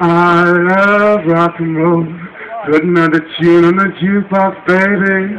I love rock and roll. Put another tune on the jukebox, baby.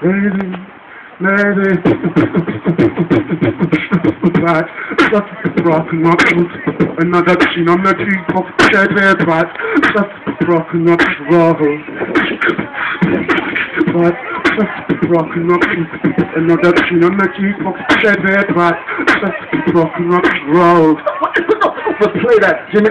Baby. Baby. right. Just rock and roll. Another tune on the jukebox, baby. Right. Just rock and roll. Right. Just rock and roll. Another tune on the jukebox, baby. Right. Just rock and roll. Play that, Jimmy.